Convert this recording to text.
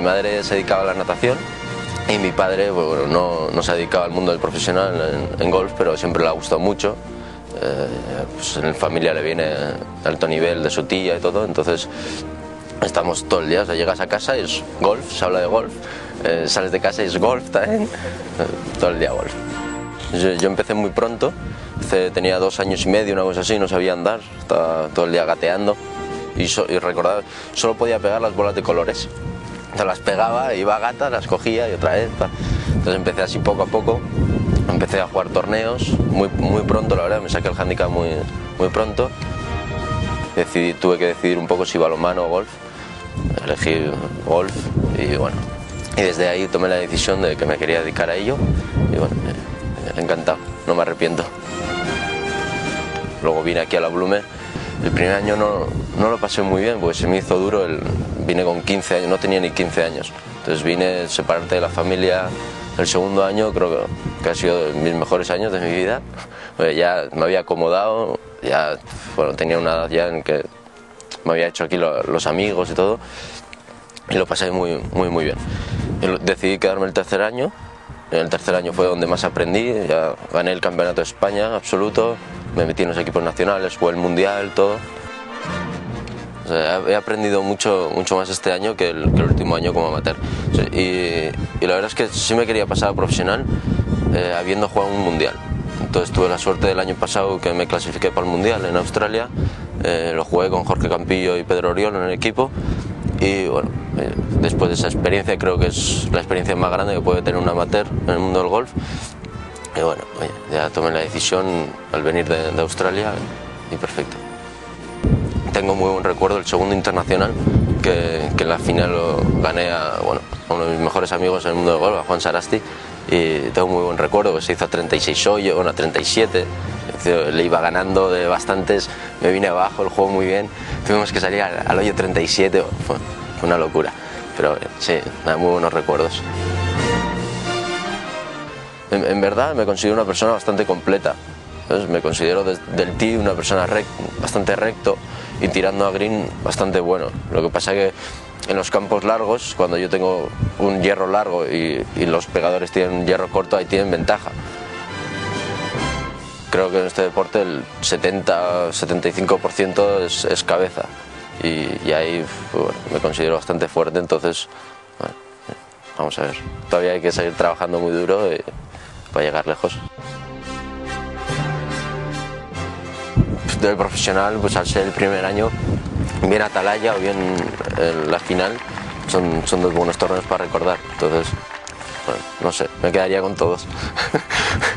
madre se dedicaba a la natación y mi padre pues, bueno, no, no, se dedicaba al mundo del profesional en, en golf, pero siempre le ha gustado mucho. Eh, pues en familia le viene alto nivel de su tía y todo, entonces estamos todo el día, o sea, llegas a casa y es golf, se habla de golf, eh, sales de casa y es golf también, eh, todo el día golf. Yo, yo empecé muy pronto, tenía dos años y medio, una cosa así, no sabía andar, estaba todo el día gateando y, so- y recordaba, solo podía pegar las bolas de colores. Entonces las pegaba, iba a gata, las cogía y otra vez. Entonces empecé así poco a poco, empecé a jugar torneos muy, muy pronto, la verdad, me saqué el handicap muy, muy pronto. Decidí, tuve que decidir un poco si balonmano o golf. Elegí golf y bueno, y desde ahí tomé la decisión de que me quería dedicar a ello y bueno, eh, encantado, no me arrepiento. Luego vine aquí a la Blume. El primer año no, no lo pasé muy bien porque se me hizo duro. El, vine con 15 años, no tenía ni 15 años. Entonces vine separarte de la familia. El segundo año creo que, ha sido de mis mejores años de mi vida. Porque ya me había acomodado, ya bueno, tenía una edad ya en que me había hecho aquí lo- los amigos y todo. Y lo pasé muy, muy, muy bien. Decidí quedarme el tercer año. En el tercer año fue donde más aprendí. Ya gané el campeonato de España absoluto. Me metí en los equipos nacionales, jugué el mundial, todo. He aprendido mucho, mucho más este año que el, último año como amateur. Y, la verdad es que sí me quería pasar a profesional eh, habiendo jugado un mundial. Entonces tuve la suerte del año pasado que me clasifiqué para el mundial en Australia. Eh, lo jugué con Jorge Campillo y Pedro Oriol en el equipo. Y bueno, eh, después de esa experiencia creo que es la experiencia más grande que puede tener un amateur en el mundo del golf. Y bueno, ya tomé la decisión al venir de Australia y perfecto. Tengo muy buen recuerdo el segundo internacional, que, en la final lo gané a, bueno, a uno de mis mejores amigos en el mundo del golf, a Juan Sarasti, y tengo muy buen recuerdo, se hizo a 36 hoyos, bueno, a 37, le iba ganando de bastantes, me vine abajo, el juego muy bien, tuvimos que salir al, hoyo 37, fue, una locura, pero eh, sí, nada, muy buenos recuerdos. En, verdad me considero una persona bastante completa. Me considero des- del tee una persona bastante recto y tirando a green bastante bueno. Lo que pasa que en los campos largos, cuando yo tengo un hierro largo y, y los pegadores tienen un hierro corto, ahí tienen ventaja. Creo que en este deporte el 70-75% es, es cabeza y, y ahí pues, bueno, me considero bastante fuerte, entonces bueno, vamos a ver. Todavía hay que seguir trabajando muy duro para llegar lejos. Del profesional, pues al ser el primer año, bien Atalaya o bien eh, la final, son, son dos buenos torneos para recordar. Entonces, no sé, me quedaría con todos.